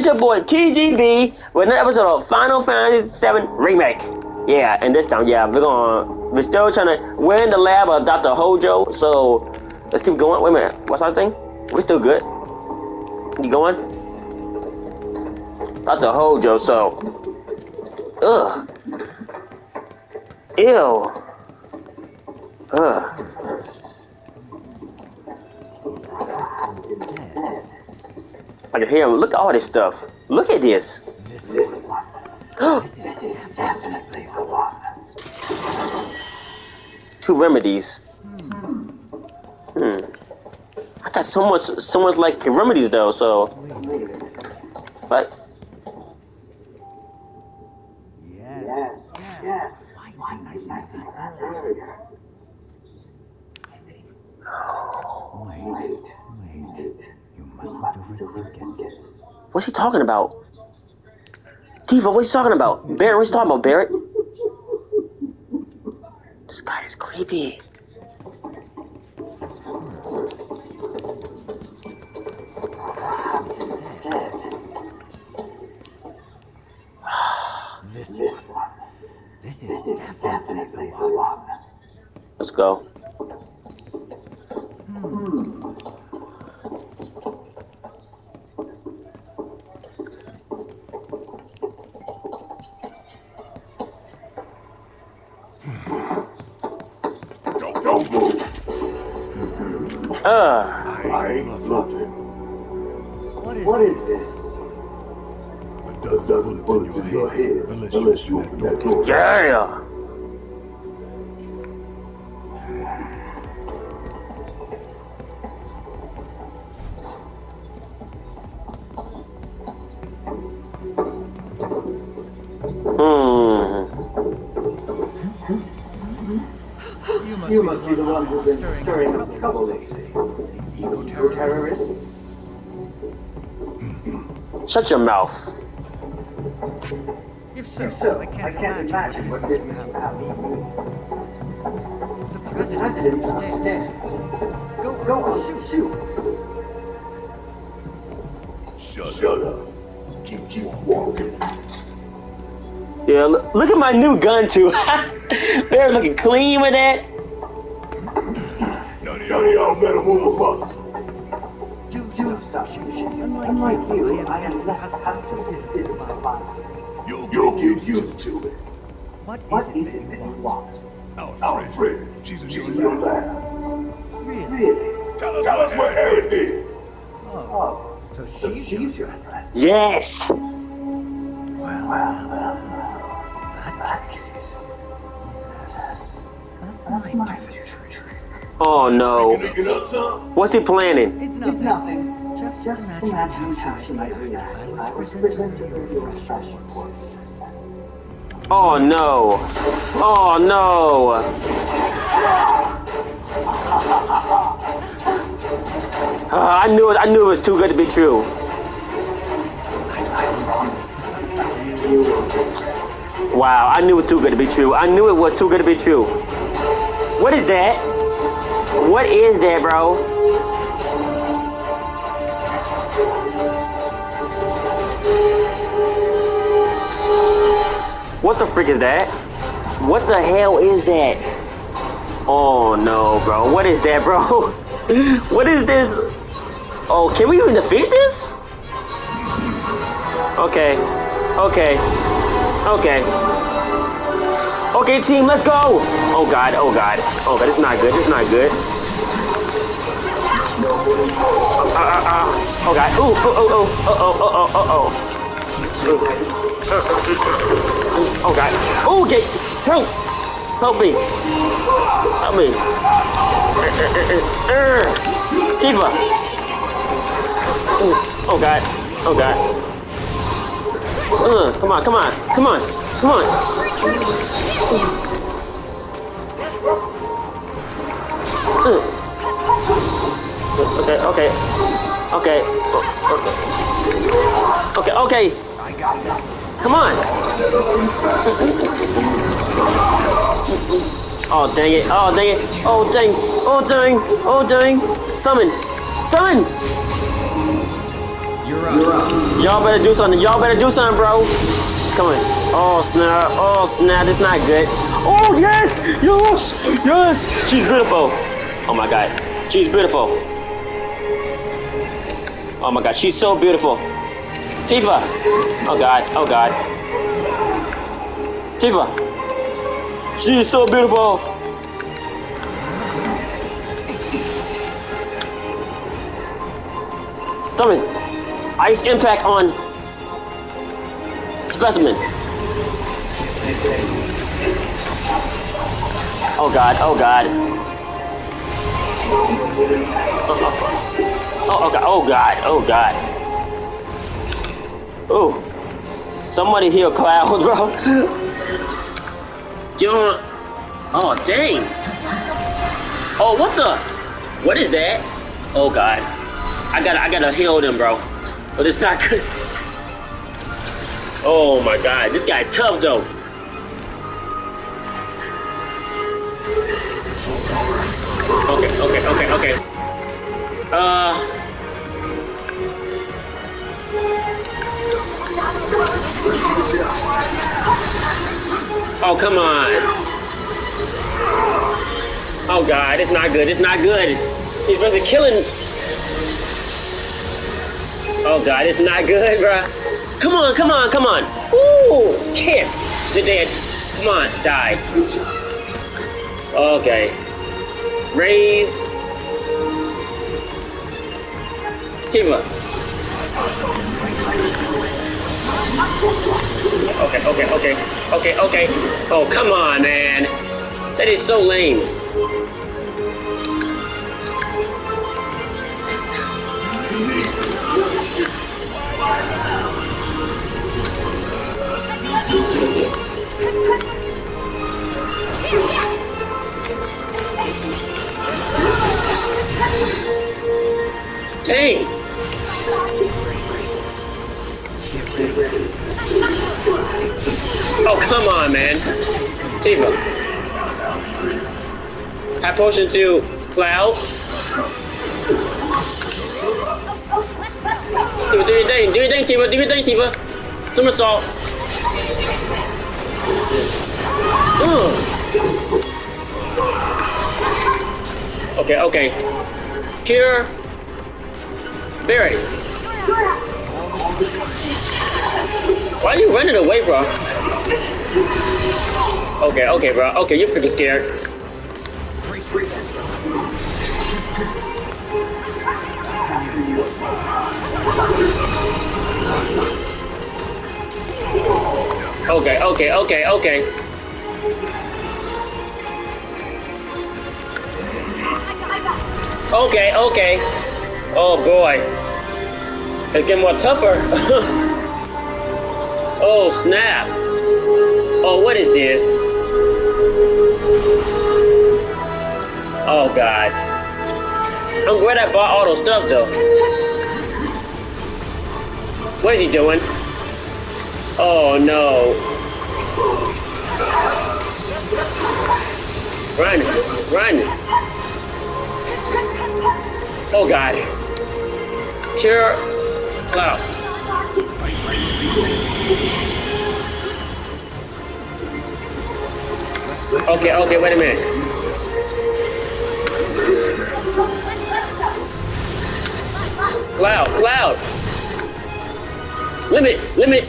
It's your boy TGB with another episode of Final Fantasy VII Remake. Yeah, and this time, yeah, we're gonna we're still trying to we're in the lab of Dr. Hojo, so let's keep going. Wait a minute, what's our thing? We're still good. You going? Dr. Hojo, so Ugh. Ew. Ugh. I can. Look at all this stuff. Look at this. This is definitely the one. Two remedies. Hmm. hmm. I got so much, so much like remedies though. So, but Yes, yes. Why didn't I think that earlier? Wait, wait. You mustn't overthink it. What's he talking about? Diva, what's he talking about? Barrett, what's he talking about, Barrett? This guy is creepy. You must be the one who's been stirring up trouble lately. Eco-terrorists? Shut your mouth. If so, If so, I can't, I can't imagine what business you have with me. The The president's upstairs. Go, Go on, shoot. Shut, up. Keep, keep walking. Yeah, look, look at my new gun too. They're looking clean with that. None of y'all better move a muscle. Do, Do stop shooting. Unlike you, I am less accustomed to physical violence. You'll, you'll get used to it. What What is is it it that that you you want? want? Alfred, she's in your lab. Really? Really? Tell us, tell us where Aerith is. Oh, Oh, so so she's, she's your friend. Yes. Well, well, well, well. that That is... Yes. That That might might Oh no. Picking up some? What's he planning? It's nothing. It's nothing. Just, Just imagine imagine how how she might react if I was presenting her your fresh corpse. Oh no. Oh no. Uh, I knew it. I knew it was too good to be true. Wow, I knew it was too good to be true. I knew it was too good to be true. What is that? What is that, bro? What the freak is that? What the hell is that? Oh no, bro. What is that, bro? what is this? Oh, can we even defeat this? Okay. Okay. Okay. Okay, team, let's go! Oh god, oh god. Oh god, it's not good, it's not good. Uh, uh, uh. Oh god. Ooh, oh, oh, oh, oh, oh, oh, oh, oh. Oh god. Oh, okay. Help! Help me. Help me. Uh, Tifa. Oh god. Oh god. Uh, come on, come on, come on, come on. Okay, okay, okay, okay, okay. I got this. Come on. Oh dang it! Oh dang it! Oh dang! Oh dang! Oh dang! Summon! Summon! You're up. Y'all better do something. Y'all better do something, bro. Come on. Oh snap. Oh snap. it's not good. Oh yes. Yes. Yes. She's beautiful. Oh my god. She's beautiful. Oh my god. She's so beautiful. Tifa. Oh god. Oh god. Tifa. She's so beautiful. Summon. Ice impact on specimen. Oh god, oh god. Oh, oh god, oh god, oh god. Oh. Somebody heal Cloud, bro. Yo. Oh dang. Oh what the? What is that? Oh god. I gotta I gotta heal them, bro. But it's not good. Oh my god, this guy's tough though. Okay, okay. Uh. Oh, come on. Oh god, it's not good, it's not good. He's to killing. Oh god, it's not good, bruh. Come on, come on, come on. Ooh, kiss the dead. Come on, die. Okay. Raise. Kiva. Okay, okay, okay, okay, okay. Oh, come on, man. That is so lame. Dang. Oh, come on, man. Tifa. Have potion to Cloud. Tifa, do your thing. Do your thing, Tifa. Do your thing, Tifa. Somersault. Ugh. Hmm. Okay, okay. Cure. Barry. Why are you running away, bro? Okay, okay, bro. Okay, you're pretty scared. Okay, okay, okay, okay. Okay, okay. Oh boy. It's getting more tougher. oh snap. Oh, what is this? Oh god. I'm glad I bought all those stuff though. What is he doing? Oh no. Run, run. Oh god. Cure Cloud. Okay, okay, wait a minute. Cloud, Cloud. Limit, limit.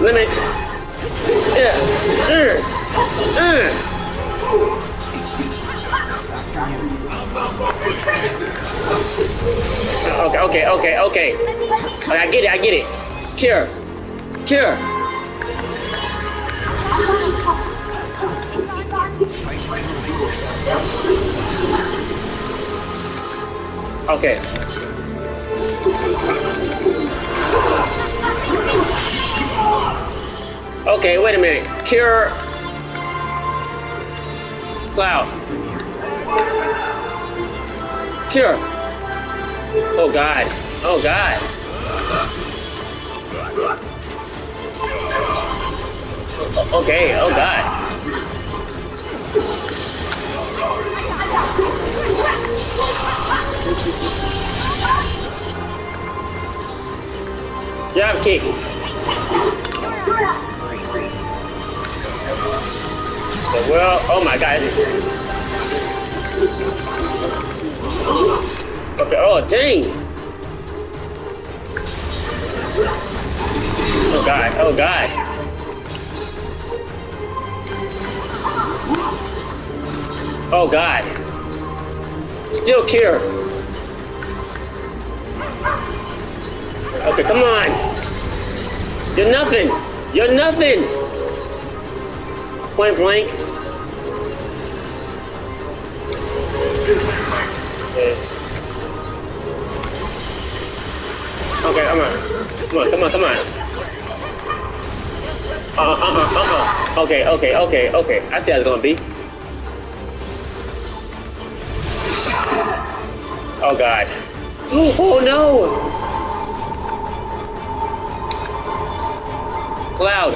Limit. Yeah. Uh, uh. Okay, okay, okay, okay. Okay, I get it, I get it. Cure. Cure. Okay. Okay, wait a minute. Cure. Cloud. Cure. Oh god. Oh god. Okay, oh god. Jab kick. Well, oh my god. Oh dang. Oh god, oh god. Oh god. Still cure. Okay, come on. You're nothing. You're nothing. Point blank. Okay, come on. Come on, come on, come on. Uh, uh, uh, uh, uh. Okay, okay, okay, okay. I see how it's gonna be. Oh god. Oh no! Cloud.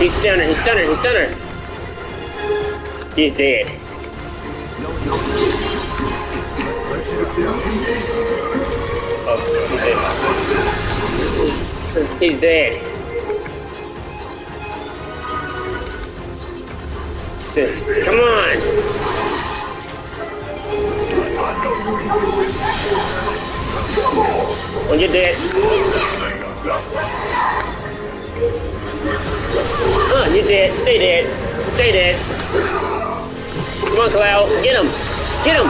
He's stunner, he's stunner, he's stunner. He's dead. He's dead. Come on! When you're dead. Uh, you're dead. Stay dead. Stay dead. Come on, Cloud. Get him. Get him.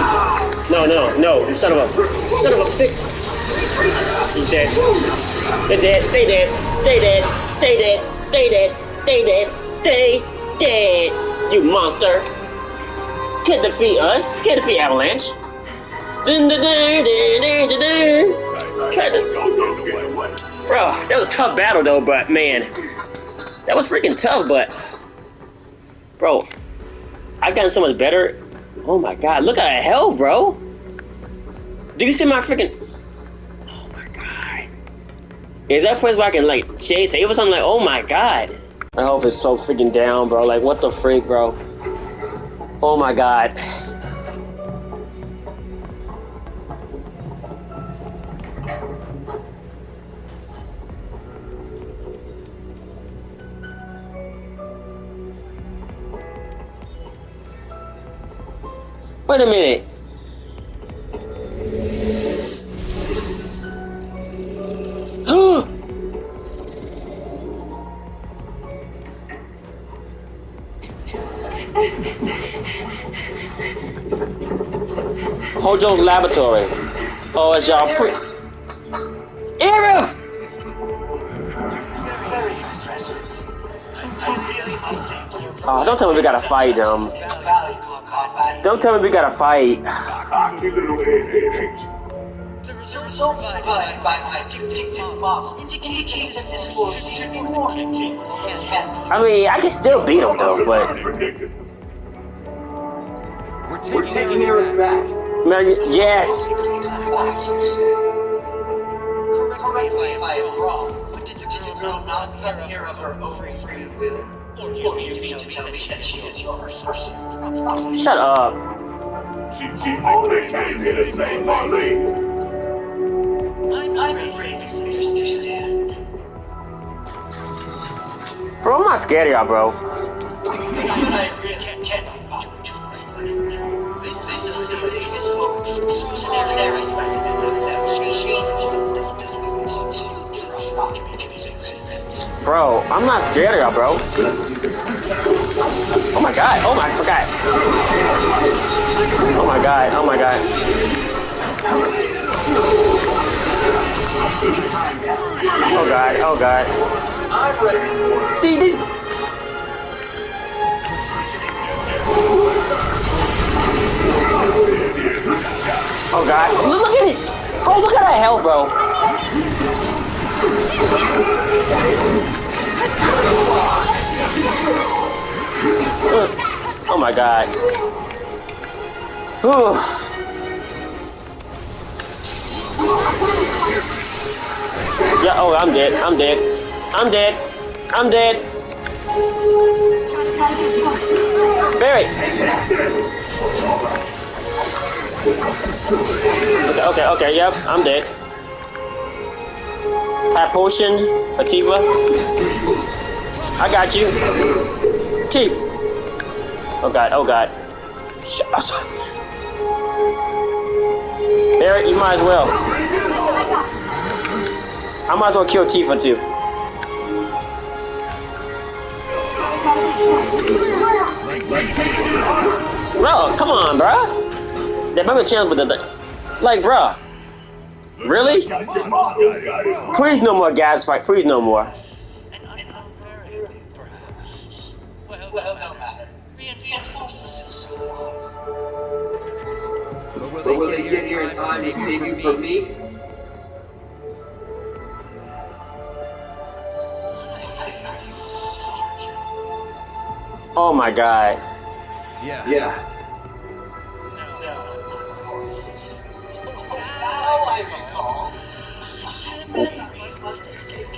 No, no, no. Son of a. Son of a. He's dead. You're dead. Stay dead. Stay dead. Stay dead. Stay dead. Stay dead. Stay dead. You monster. Can't defeat us. Can't defeat Avalanche. Dun, dun, dun, Bro, that was a tough battle though, but man, that was freaking tough, but bro, I've gotten so much better. Oh my god, look at that health, bro. Do you see my freaking. Is that place where I can like chase save or something like oh my god. My health is so freaking down, bro. Like what the freak, bro? Oh my god. Wait a minute. Laboratory. Oh, it's y'all pre. Aerith! Oh, ah, don't tell me we gotta fight them. Don't tell me we gotta fight. Cocky little 888. The by my dictated indicates that this force should be more than capable of handling. I mean, I can still beat them though, but We're taking, We're taking Aerith back. Man, yes. Shut up. She, she only came here to save Marlene. I'm afraid. Bro, I'm not scared of y'all, bro. Bro, I'm not scared of y'all, bro. Oh my god, oh my god. Oh my god, oh my god. Oh god, oh god. See, this. Oh god, look, at it! At bro. Oh, oh my god. Whew. Yeah, oh, I'm dead. I'm dead. I'm dead. I'm dead. Barry. Okay, okay, okay, yep, I'm dead. High potion, Ativa. I got you. Chief. Oh god, oh god. Sh- Barrett, you might as well. I might as well kill Tifa too. Bro, come on, bro. They have a chance with the like, bro. Really? Please no more gas fight. Please no more. But will they get here in time to save you from me? Oh my god. Yeah. Yeah.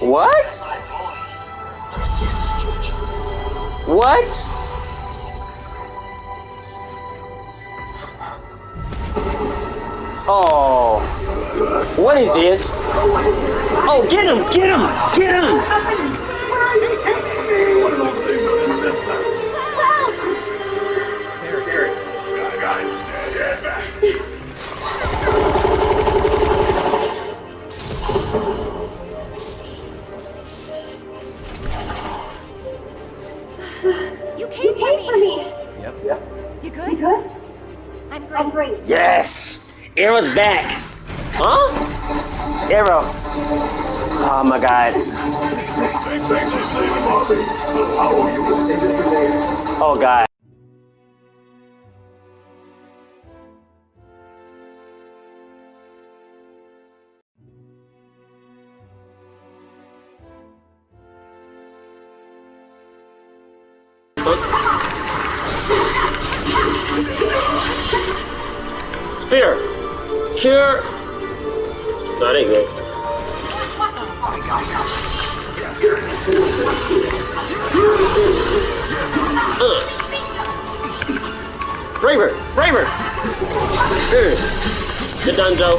What? What? Oh. What is this? Oh, get him! Get him! Get him! I'm great. Yes! Arrow's back! Huh? Arrow. Oh my god. Oh for Cure! Not good. Uh. Braver! Braver! Uh. Get done, Joe.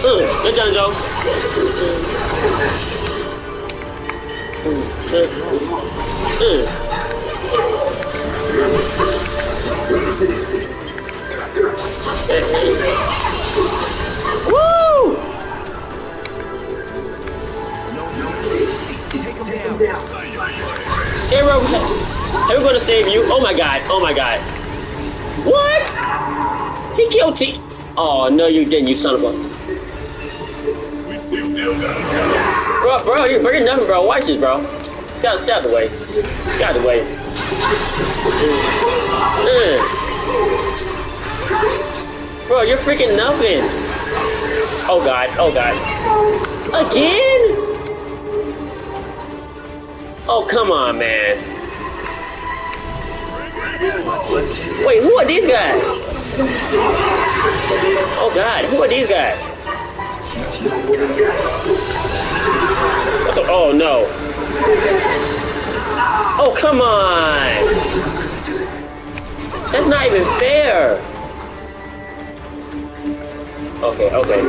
Uh. Get done, Joe. Uh. Uh. Woo! Arrow, I'm gonna save you. Oh my god, oh my god. What? He killed T. Oh, no, you didn't, you son of a. Bro, bro, you're bringing nothing, bro. Watch this, bro. Gotta stay out the way. Get out the way. Uh. Bro, you're freaking nothing. Oh god, oh god. Again? Oh, come on, man. Wait, who are these guys? Oh god, who are these guys? What the- oh no. Oh, come on. That's not even fair. Okay, okay.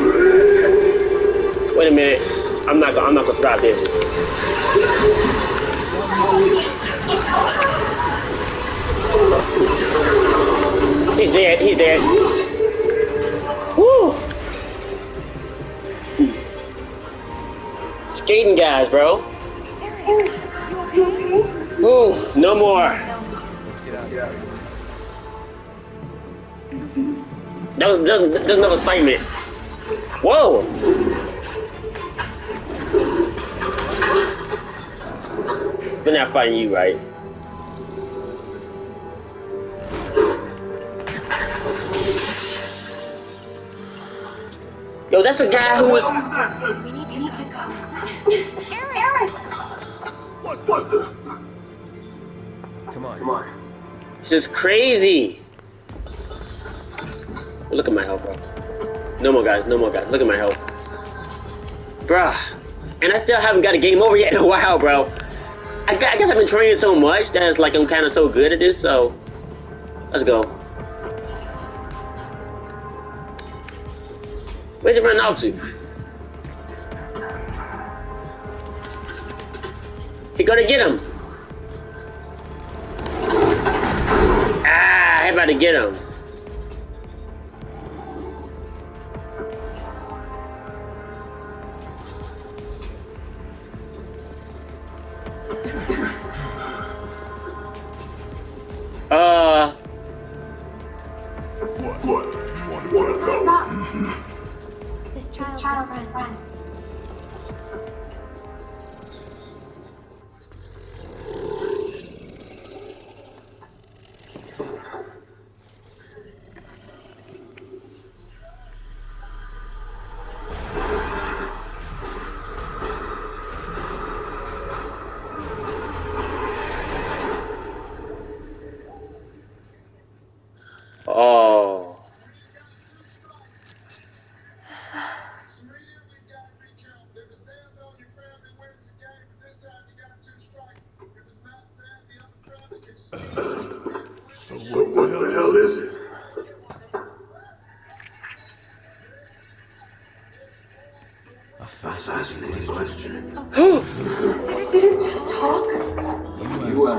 Wait a minute. I'm not gonna I'm not gonna stop this. He's dead, he's dead. Woo! Skating guys, bro. Aerith, you okay? Woo! No more. Let's get out of here. That was that, that's enough excitement. Whoa! We're not fighting you, right? Yo, that's a guy who was. We need to, need to go. Aerith! Aerith! What, what the? Come on. Come on. This is crazy. Look at my health, bro. No more guys, no more guys. Look at my health. Bruh. And I still haven't got a game over yet in a while, bro. I, guess I've been training so much that it's like I'm kind of so good at this, so. Let's go. Where's he running out to? He gonna get him. Ah, he about to get him.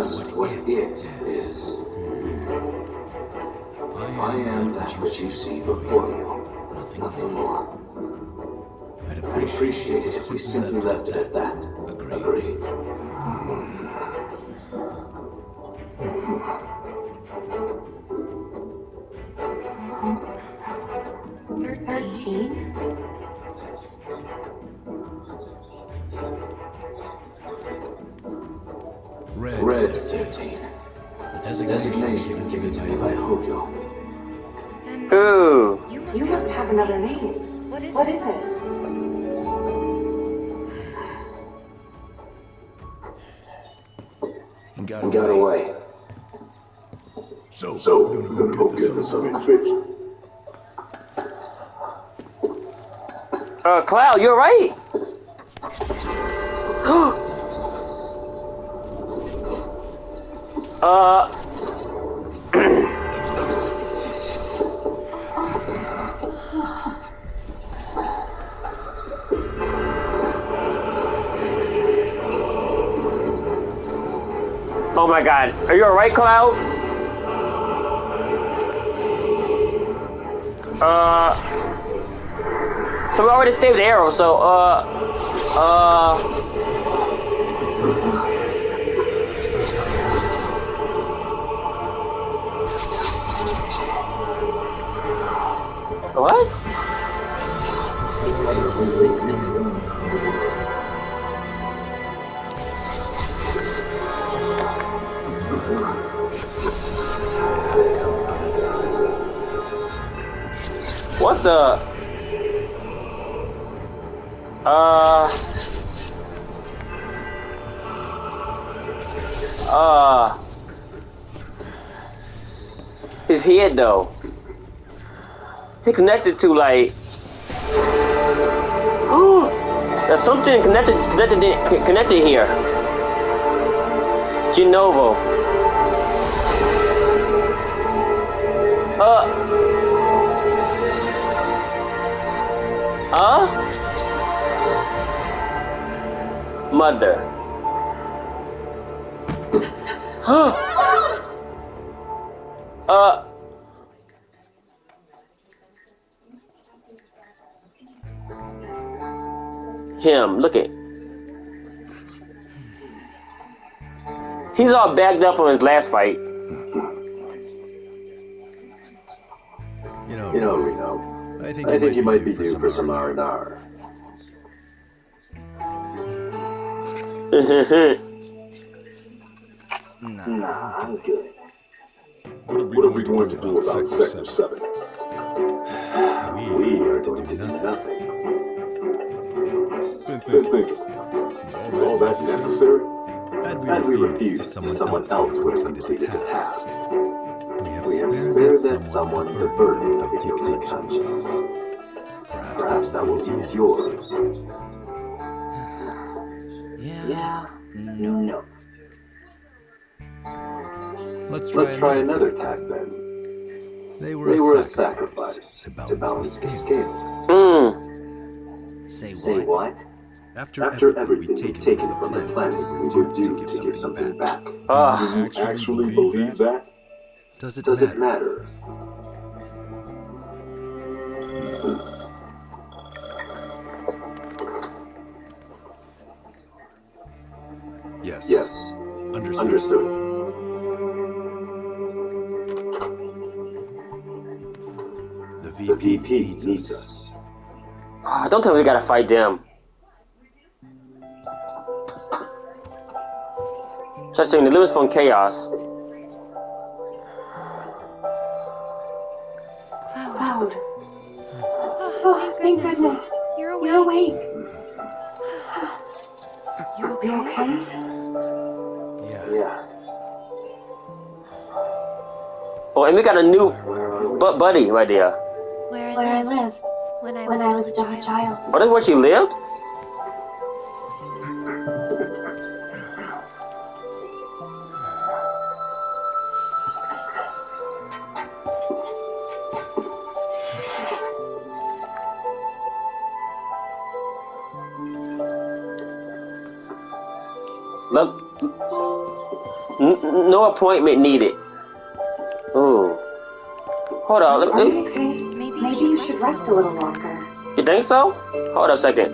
Asked what it is. I am that which you see before you. Nothing, Nothing more. I'd I'd appreciate it if we simply left it at that. Agreed. Agreed. Cloud, you're right. uh. oh my God, are you alright, Cloud? Uh. So we already saved the arrow, so, uh, uh, what? What the? Though. He connected to like. There's something connected connected connected here. Jenova. Uh. Huh? Mother. uh. Him, look at. He's all backed up from his last fight. You know, You know, Reno, I think, I think you might be due for some R&R. Nah, I'm good. What are we going to do about Sector 7? We are going to do nothing. Been thinking. Is all that necessary? Had we refused, someone else would have completed the task. We have spared that someone the burden of a guilty conscience. Perhaps that will ease yours. Yeah, no, no. Let's try, Let's try another tack then. They were, They were a a sacrifice sacrifice to balance the scales. Hmm. Say, Say what? After, After everything everything we've taken from the planet, we would do to give something back. Ah. Do you actually believe that? Does it Does it matter? matter? Yes. Yes. Understood. Understood. The The VP, VP needs us. Ah, don't tell me we gotta fight them. Touching the Lewis from Chaos. Cloud. Oh, thank goodness. You're awake. You're awake. You okay? You okay? Yeah. Yeah. Oh, and we got a new Where are we? butt buddy right there. Where I, Where I lived when I was, when I was still a child. Oh, that's where she lived? No appointment needed. Ooh. Hold on. Let, Are okay? Maybe, Maybe you should rest a little longer. You think so? Hold up a second.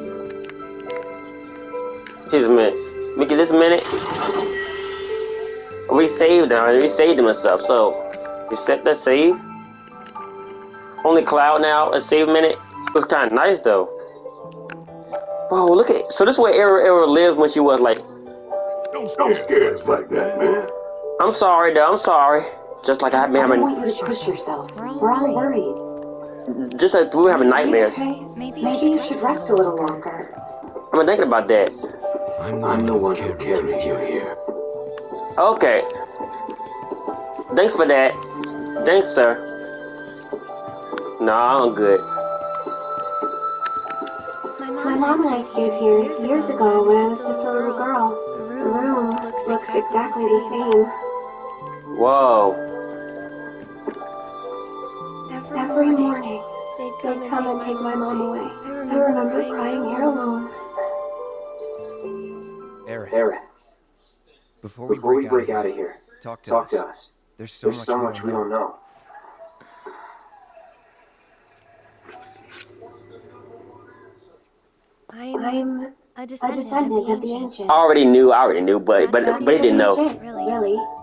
Just a minute. Let me get this a minute. We saved them. We saved them and stuff. So, you set that save. Only cloud now. A save minute. It was kind of nice though. Whoa, look at. So this is where Era Era lived when she was like. Don't scare us like that, man. I'm sorry, though. I'm sorry. Just like I had been I don't having. want you to push yourself. We're all, worried. Just like we were having nightmares. okay? Maybe, Maybe you should rest a little longer. I've been thinking about that. I'm the I'm the one one who who carried carried you here. Okay. Thanks for that. Thanks, sir. No, I'm good. My mom and I stayed here years ago when I was just a little girl. The room looks exactly the same. Whoa. Every morning, they'd come and take my mom away. I remember crying here alone. Aerith, Aerith, before we before break, we break out of here, talk to talk us. to us. There's so There's much, so we much don't we know. don't know. I'm a descendant of the ancients. I already knew. I already knew, but but That's but he didn't know. legit, Really?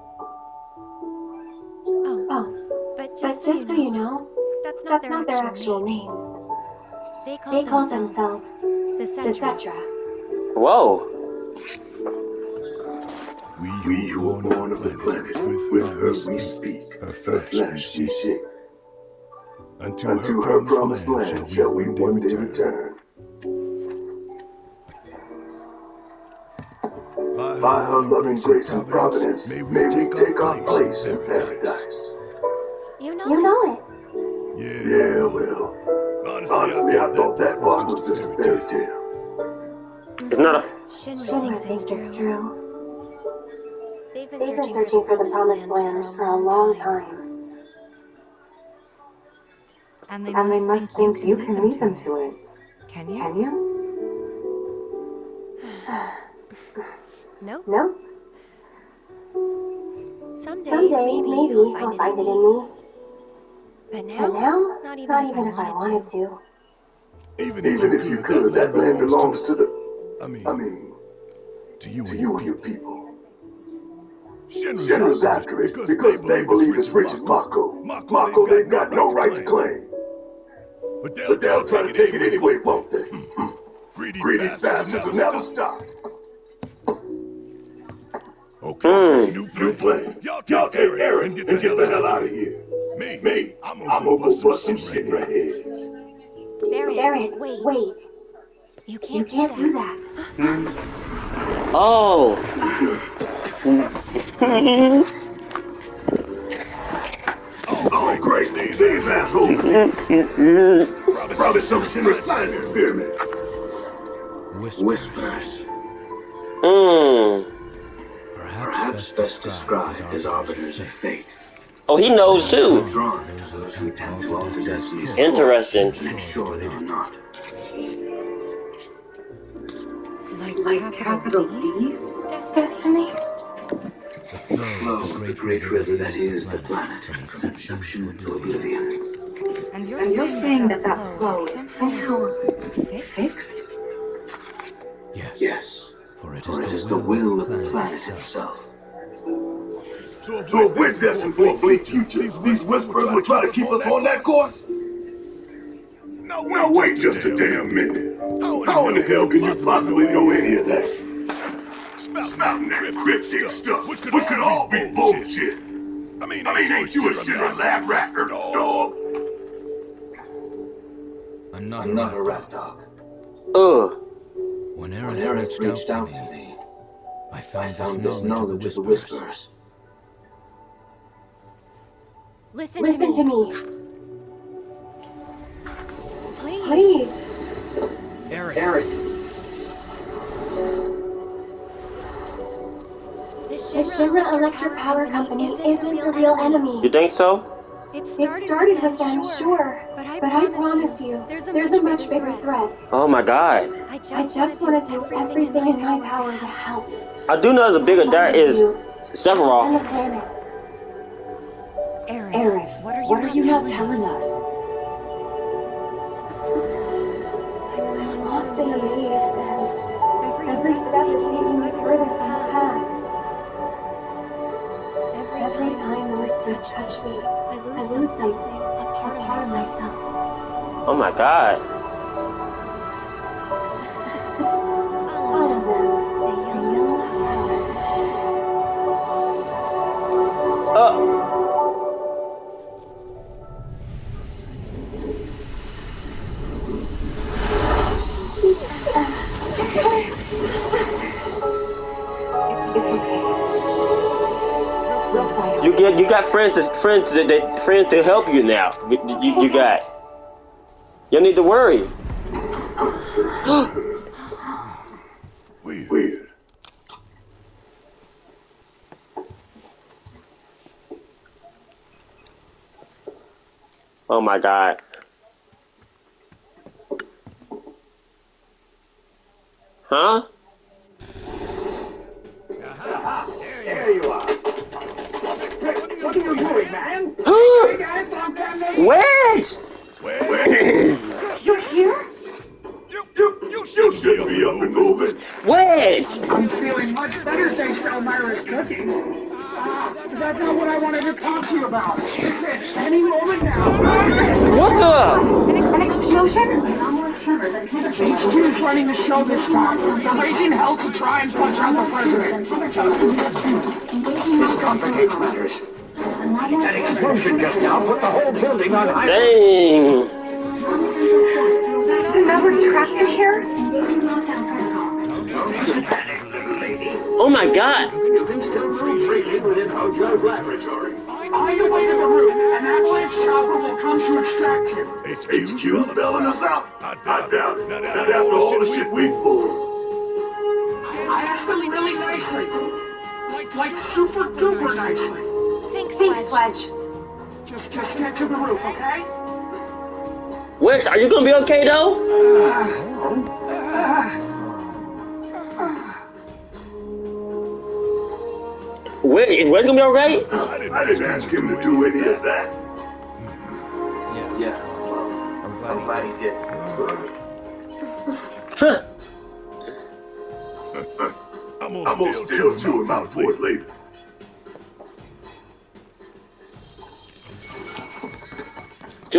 Oh, but just, so you know, that's not, their, actual name. They call, themselves the Cetra. Whoa. We who are born of the planet, with her we speak, her flesh we shake. Unto Unto her promised land shall we one day return. By her loving grace and providence, may we take our place in paradise. You know, you know it. Yeah, well, honestly, I thought that part was just a fairy tale. It's not a. Shinra thinks it's true. They've been searching for the promised land for a long time. And they, And they must, must think you can lead them to it. Can you? Can you? no. No? Someday, Someday, maybe I'll find it in me. But now, But now, not even, not if, even I if I wanted wanted to. to. Even if you could, that land belongs to the. I mean, I mean, to you to and you your and your people. people. Shinra's, Shinra's after it because they believe it's rich as Mako. Mako they've got no right to claim. But they'll, But they'll try to take it anyway, won't they? Greedy, Greedy bastards, bastards will never stop. Okay, Mm. new New plan. plan. Y'all take, Y'all Aerith Aerith and get, and get the hell out of here. Me, Me, I'm I'm gonna gonna go bust some shit in your heads. heads. Barret, wait. Wait. You can't, You can't do that. Oh. Oh, great. These, these assholes. Probably, Probably some Shinra science experiment. Whisper. Whispers. Mmm. Perhaps, Perhaps best described as arbiters of fate. Oh, he knows too. Drawn to those who attempt to alter destinies. Interesting. Make sure they do not. Like like capital D? Destiny? The flow of the great river that is the planet, from inception to oblivion. And you're, And you're saying that that flow is somehow fixed? Yes. Yes, For it for it is is the the will of the planet planet itself. Itself. So if we're destined for a bleak future, these whispers will try to keep us on that course? Now wait, Now wait just a damn minute. How in the hell can you possibly know any of that? Spouting that cryptic stuff, which could all be bullshit. I mean, I mean, ain't you a shit a lab rat or dog? I'm not, I'm not a rat dog. Ugh. When When Aerith Aerith reached, reached out out to to me, me, I I found, found this this knowledge of the whispers. Whispers. Listen, Listen to me. Please. Please. Aerith, Eric, The The Shinra Electric Power Company isn't the real enemy. You think so? It It started with them, sure. But I promise you, there's a much bigger threat. Oh my god. I I just want to do everything in my power to help. I do know there's a bigger threat is you and Sephiroth. The. Aerith, Aerith, what are you, what are not, you not telling telling us? us? I'm lost in the maze, and every step is taking me further from the path. Every time the whispers touch me, I lose something, a part of myself. Oh my god. We'll You got friends to, friends that, that friends to help you now. You, you, you got. You don't need to worry. Weird. Weird. Oh my god. Huh? Doing, man? Huh? guys, long time no Wedge! You're here? You, you, you should be up and moving. Wedge! I'm feeling much better thanks to Elmyra's cooking. Ah, that's not what I wanted to talk to you about. Listen, any moment now. What the? An explosion? HQ is running the show this time. They're raising hell to try and punch out the president. This complicates matters. That explosion just now put the whole building on high. Dang. So now we're trapped in here? Oh my god. You can still move freely within Hojo's laboratory. Find a way to the roof, and Avalanche Chopper will come to extract you. HQ bailing us out. I doubt it. Not after all the shit we pulled. I asked them really nicely. Like, like super duper nicely. Thanks, Thanks, Wedge. Wedge. Just, just get to the roof, okay? Wedge, are you gonna be okay though? Wedge, is Wedge gonna be alright? I didn't ask him to do any of that. yeah, well, I'm I'm glad he did. Huh. I'm I'm gonna still chew him out for it later.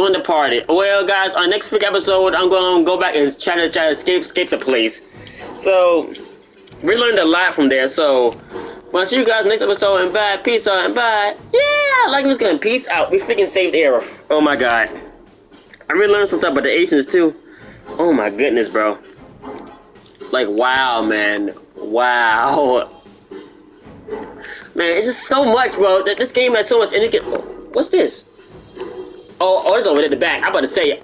Join the party. Well, guys, on next week episode, I'm gonna go back and try to try to escape escape the place. So we learned a lot from there. So we'll see you guys next episode. And bye, peace out, and bye. Yeah, like we was going to peace out. We freaking saved the Era. Oh my god, I really learned some stuff about the Ancients too. Oh my goodness, bro. Like wow, man. Wow. Man, it's just so much, bro. Th- This game has so much. And it what's this? Oh, oh, it's over there at the back. I'm about to say,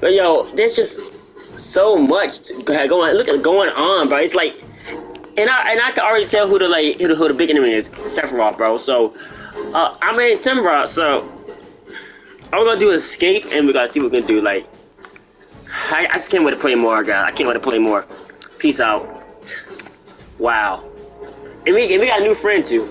but yo, there's just so much going. Look at going on, bro. It's like, and I and I can already tell who the like who the, who the big enemy is, Sephiroth, bro. So Uh, I mean, Timbra, so we're gonna do escape, and we gotta see what we can do. Like, I, I just can't wait to play more, guys. I can't wait to play more. Peace out. Wow. And we, and we got a new friend too.